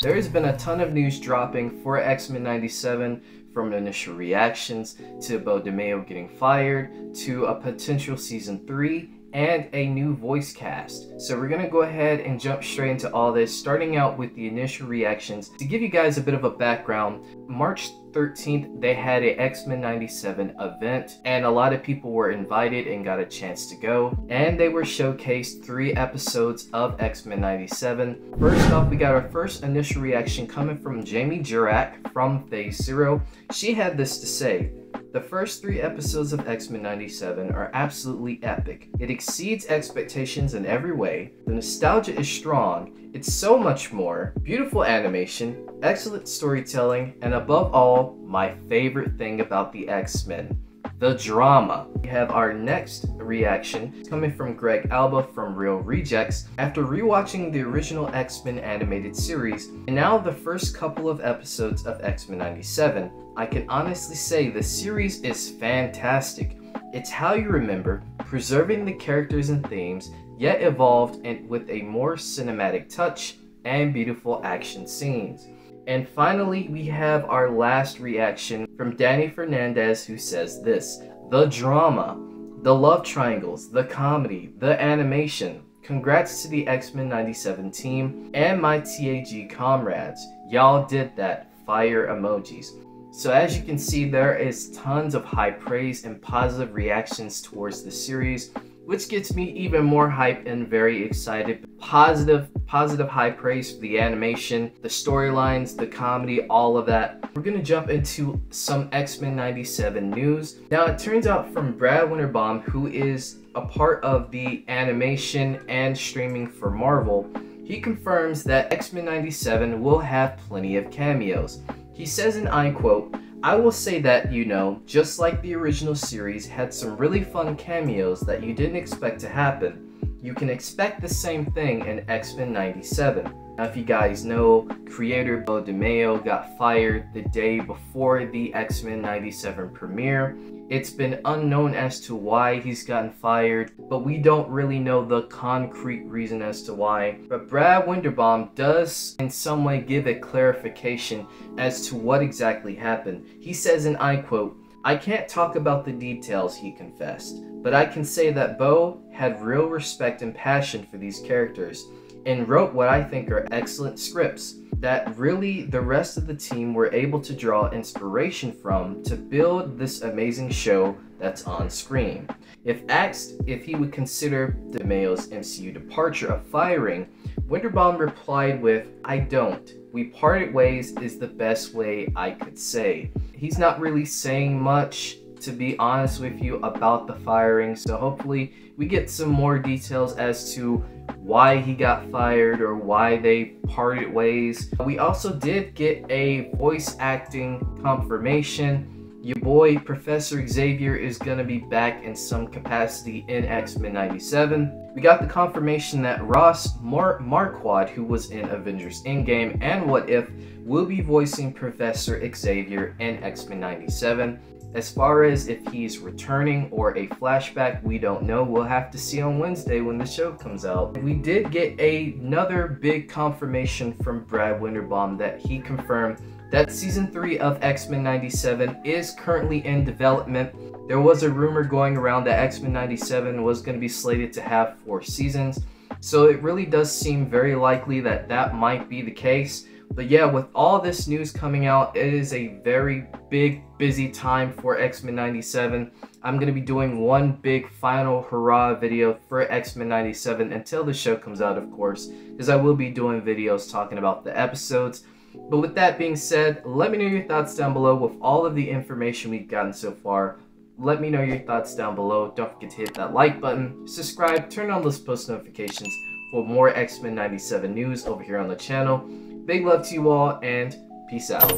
There's been a ton of news dropping for X-Men 97 from initial reactions to Beau DeMayo getting fired to a potential season 3 and a new voice cast. So we're gonna go ahead and jump straight into all this, starting out with the initial reactions. To give you guys a bit of a background, March 13th, they had a X-Men 97 event, and a lot of people were invited and got a chance to go. And they were showcased three episodes of X-Men 97. First off, we got our first initial reaction coming from Jamie Jirak from Phase Zero. She had this to say, the first three episodes of X-Men 97 are absolutely epic. It exceeds expectations in every way, the nostalgia is strong, it's so much more, beautiful animation, excellent storytelling, and above all, my favorite thing about the X-Men, the drama. We have our next reaction coming from Greg Alba from Reel Rejects after rewatching the original X-Men animated series and now the first couple of episodes of X-Men 97. I can honestly say the series is fantastic. It's how you remember, preserving the characters and themes, yet evolved and with a more cinematic touch and beautiful action scenes. And finally, we have our last reaction from Dani Fernandez who says this The drama, the love triangles, the comedy, the animation. Congrats to the X Men 97 team and my TAG comrades. Y'all did that. Fire emojis. So as you can see, there is tons of high praise and positive reactions towards the series which gets me even more hyped and very excited. Positive, positive high praise for the animation, the storylines, the comedy, all of that. We're gonna jump into some X-Men 97 news. Now it turns out from Brad Winderbaum, who is a part of the animation and streaming for Marvel, he confirms that X-Men 97 will have plenty of cameos. He says and I quote, I will say that, you know, just like the original series had some really fun cameos that you didn't expect to happen, you can expect the same thing in X-Men 97. Now, if you guys know, creator Beau DeMayo got fired the day before the X-Men 97 premiere. It's been unknown as to why he's gotten fired, but we don't really know the concrete reason as to why. But Brad Winderbaum does in some way give a clarification as to what exactly happened. He says, and I quote, I can't talk about the details, he confessed, but I can say that Beau had real respect and passion for these characters and wrote what I think are excellent scripts that really the rest of the team were able to draw inspiration from to build this amazing show that's on screen. If asked if he would consider DeMayo's MCU departure a firing, Winderbaum replied with, I don't. We parted ways is the best way I could say. He's not really saying much to be honest with you about the firing so hopefully we get some more details as to why he got fired or why they parted ways. We also did get a voice acting confirmation. Your boy Professor Xavier is gonna be back in some capacity in X-Men 97. We got the confirmation that Ross Mar Marquand, who was in Avengers Endgame and What If, will be voicing Professor Xavier in X-Men 97. As far as if he's returning or a flashback, we don't know. We'll have to see on Wednesday when the show comes out. We did get another big confirmation from Brad Winderbaum that he confirmed that season 3 of X-Men 97 is currently in development. There was a rumor going around that X-Men 97 was going to be slated to have four seasons. So it really does seem very likely that that might be the case. But yeah, with all this news coming out, it is a very big, busy time for X-Men 97. I'm going to be doing one big final hurrah video for X-Men 97 until the show comes out, of course, because I will be doing videos talking about the episodes. But with that being said, let me know your thoughts down below with all of the information we've gotten so far. Let me know your thoughts down below. Don't forget to hit that like button, subscribe, turn on those post notifications for more X-Men 97 news over here on the channel. Big love to you all, and peace out.